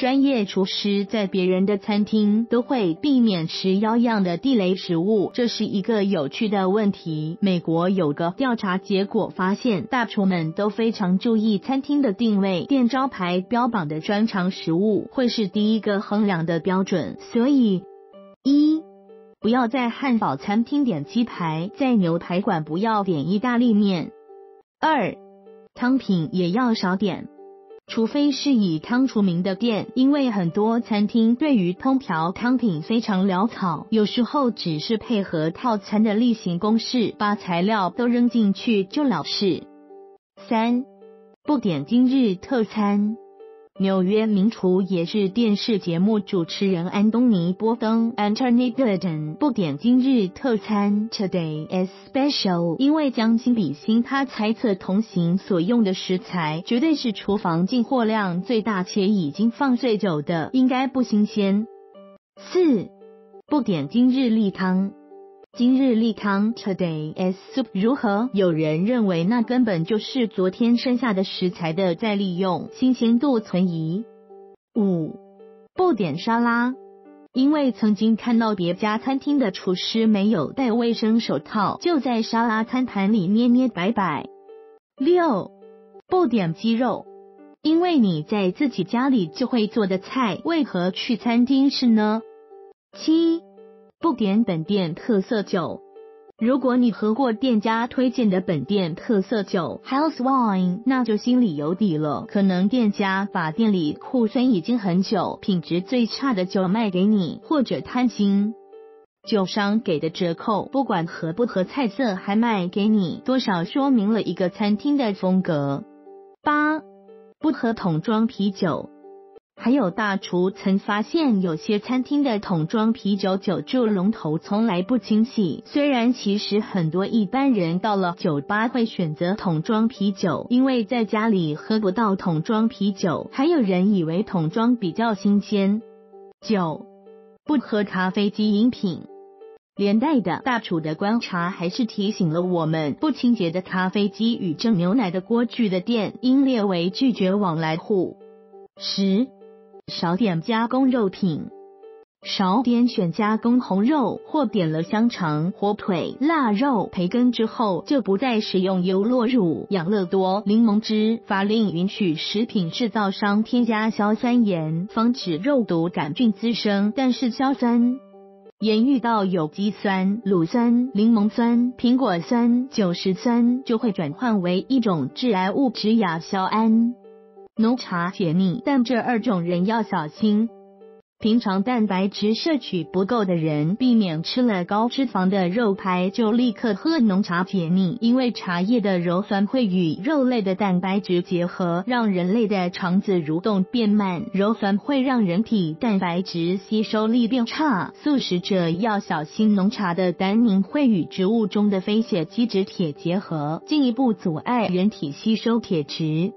专业厨师在别人的餐厅都会避免吃妖样的地雷食物，这是一个有趣的问题。美国有个调查结果发现，大厨们都非常注意餐厅的定位，店招牌标榜的专长食物会是第一个衡量的标准。所以，一不要在汉堡餐厅点鸡排，在牛排馆不要点意大利面。二汤品也要少点。除非是以汤出名的店，因为很多餐厅对于烹调汤品非常潦草，有时候只是配合套餐的例行公事，把材料都扔进去就了事。三，不点今日特餐。纽约名厨也是电视节目主持人安东尼·波登 （Anthony Bourdain） 不点今日特餐 （Today is special），因为将心比心，他猜测同行所用的食材绝对是厨房进货量最大且已经放最久的，应该不新鲜。四不点今日例汤。今日利康 Today is soup 如何？有人认为那根本就是昨天剩下的食材的再利用，新鲜度存疑。五不点沙拉，因为曾经看到别家餐厅的厨师没有戴卫生手套，就在沙拉餐盘里捏捏摆摆。六不点鸡肉，因为你在自己家里就会做的菜，为何去餐厅吃呢？七。不点本店特色酒。如果你喝过店家推荐的本店特色酒 House Wine，那就心里有底了。可能店家把店里库存已经很久、品质最差的酒卖给你，或者贪心，酒商给的折扣，不管合不合菜色，还卖给你，多少说明了一个餐厅的风格。八，不喝桶装啤酒。还有大厨曾发现，有些餐厅的桶装啤酒酒柱龙头从来不清洗。虽然其实很多一般人到了酒吧会选择桶装啤酒，因为在家里喝不到桶装啤酒。还有人以为桶装比较新鲜。九，不喝咖啡机饮品。连带的大厨的观察还是提醒了我们，不清洁的咖啡机与蒸牛奶的锅具的店应列为拒绝往来户。十。少点加工肉品，少点选加工红肉，或点了香肠、火腿、腊肉、培根之后，就不再使用优酪乳、养乐多、柠檬汁。法令允许食品制造商添加硝酸盐，防止肉毒杆菌滋生。但是硝酸盐遇到有机酸、乳酸、柠檬酸、苹果酸、酒石酸，就会转换为一种致癌物质亚硝胺。浓茶解腻，但这二种人要小心。平常蛋白质摄取不够的人，避免吃了高脂肪的肉排就立刻喝浓茶解腻，因为茶叶的鞣酸会与肉类的蛋白质结合，让人类的肠子蠕动变慢。鞣酸会让人体蛋白质吸收力变差。素食者要小心，浓茶的单宁会与植物中的非血基质铁结合，进一步阻碍人体吸收铁质。